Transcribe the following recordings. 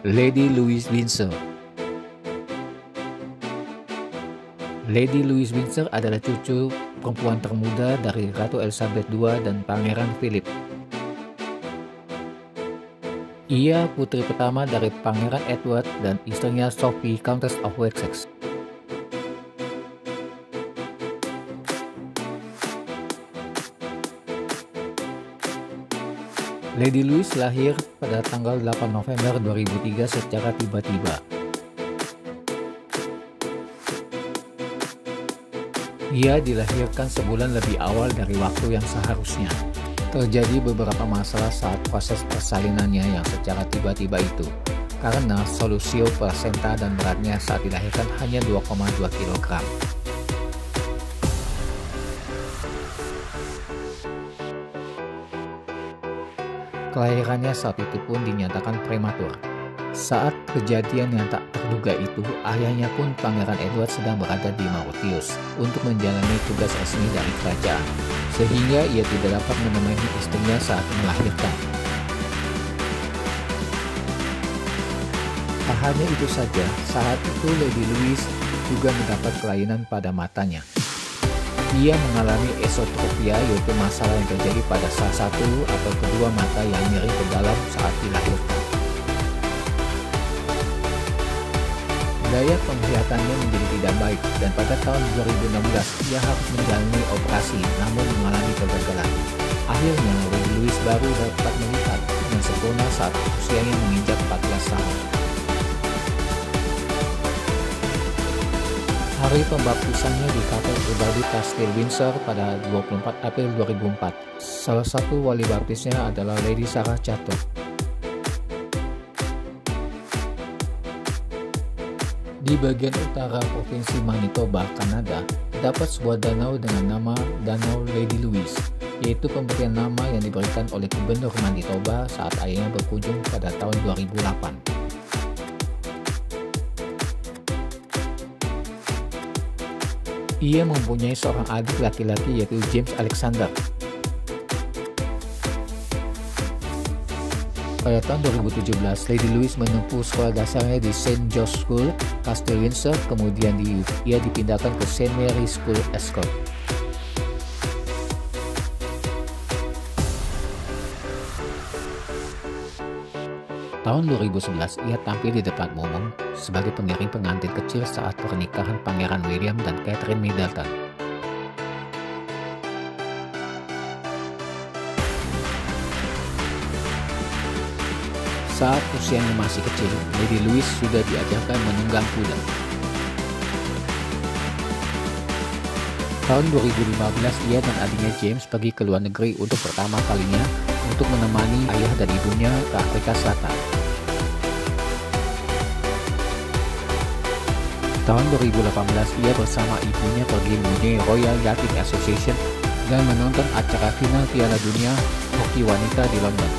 Lady Louise Windsor Lady Louise Windsor adalah cucu perempuan termuda dari Ratu Elizabeth II dan Pangeran Philip. Ia putri pertama dari Pangeran Edward dan istrinya Sophie, Countess of Wessex. Lady Louise lahir pada tanggal 8 November 2003 secara tiba-tiba. Ia dilahirkan sebulan lebih awal dari waktu yang seharusnya. Terjadi beberapa masalah saat proses persalinannya yang secara tiba-tiba itu, karena solusio plasenta dan beratnya saat dilahirkan hanya 2,2 kg. Kelahirannya saat itu pun dinyatakan prematur. Saat kejadian yang tak terduga itu, ayahnya pun Pangeran Edward sedang berada di Mauritius untuk menjalani tugas resmi dari kerajaan, sehingga ia tidak dapat menemani istrinya saat melahirkan. Tak hanya itu saja, saat itu Lady Louise juga mendapat kelainan pada matanya. Ia mengalami esotropia yaitu masalah yang terjadi pada salah satu atau kedua mata yang nyeri ke dalam saat dilahirkan. Daya penglihatannya menjadi tidak baik dan pada tahun 2016 ia harus menjalani operasi namun mengalami kegagalan. Akhirnya Lady Louise baru dapat melihat dengan sempurna saat usianya menginjak Hari pembaptisannya di kapel pribadi Kastil Windsor pada 24 April 2004. Salah satu wali baptisnya adalah Lady Sarah Chato. Di bagian utara Provinsi Manitoba, Kanada, terdapat sebuah danau dengan nama Danau Lady Louise, yaitu pemberian nama yang diberikan oleh Gubernur Manitoba saat ayahnya berkunjung pada tahun 2008. Ia mempunyai seorang adik laki-laki yaitu James Alexander. Pada tahun 2017, Lady Louise menempuh sekolah dasarnya di St. George School, Castle Windsor, kemudian di, ia dipindahkan ke St. Mary School, Escort. Tahun 2011, ia tampil di depan umum sebagai pengiring pengantin kecil saat pernikahan Pangeran William dan Catherine Middleton. Saat usianya masih kecil, Lady Louise sudah diajarkan menunggang kuda. Tahun 2015, ia dan adiknya James pergi ke luar negeri untuk pertama kalinya untuk menemani ayah dan ibunya ke Afrika Selatan. Tahun 2018 ia bersama ibunya pergi mengunjungi Royal Yachting Association dan menonton acara final Piala Dunia Hoki Wanita di London.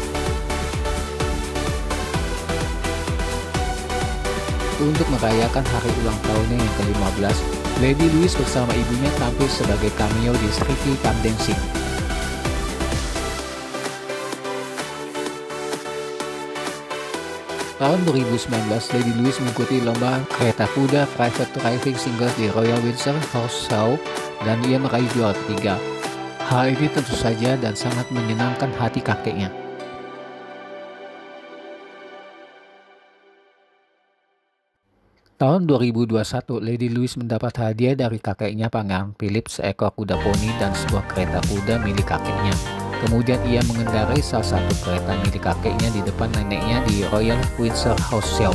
Untuk merayakan hari ulang tahunnya yang ke-15, Lady Louise bersama ibunya tampil sebagai cameo di Strictly Come Dancing. Tahun 2019, Lady Louise mengikuti lomba kereta kuda private driving single di Royal Windsor Horse Show dan ia meraih juara ketiga. Hal ini tentu saja dan sangat menyenangkan hati kakeknya. Tahun 2021, Lady Louise mendapat hadiah dari kakeknya Pangeran Philip seekor kuda poni dan sebuah kereta kuda milik kakeknya. Kemudian ia mengendarai salah satu kereta milik kakeknya di depan neneknya di Royal Windsor House Show.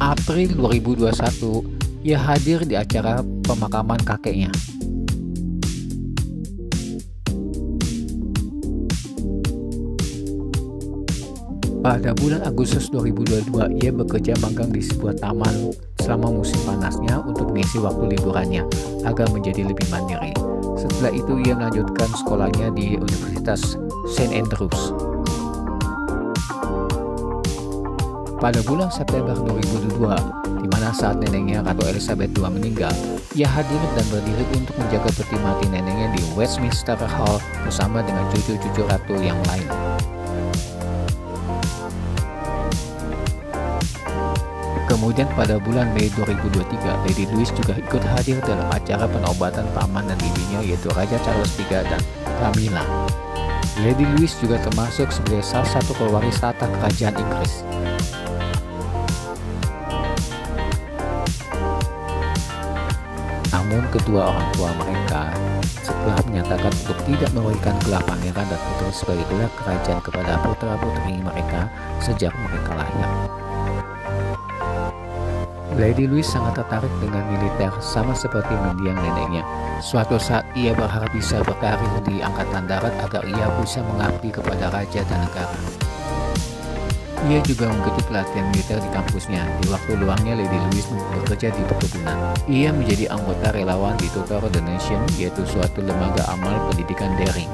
April 2021, ia hadir di acara pemakaman kakeknya. Pada bulan Agustus 2022, ia bekerja magang di sebuah taman selama musim panasnya untuk mengisi waktu liburannya agar menjadi lebih mandiri. Setelah itu ia melanjutkan sekolahnya di Universitas St. Andrews. Pada bulan September 2002, di mana saat neneknya Ratu Elizabeth II meninggal, ia hadir dan berdiri untuk menjaga peti mati neneknya di Westminster Hall bersama dengan cucu-cucu ratu yang lain. Kemudian pada bulan Mei 2023, Lady Louise juga ikut hadir dalam acara penobatan paman dan bibinya yaitu Raja Charles III dan Camilla. Lady Louise juga termasuk sebagai salah satu pewaris tata kerajaan Inggris. Namun kedua orang tua mereka setelah menyatakan untuk tidak memberikan gelar pangeran dan putri sebagai gelar kerajaan kepada putra-putri mereka sejak mereka lahir. Lady Louise sangat tertarik dengan militer sama seperti mendiang neneknya. Suatu saat ia berharap bisa berkarir di angkatan darat agar ia bisa mengabdi kepada raja dan negara. Ia juga mengikuti pelatihan militer di kampusnya. Di waktu luangnya, Lady Louise bekerja di perkebunan. Ia menjadi anggota relawan di Tutor the Nation, yaitu suatu lembaga amal pendidikan daring.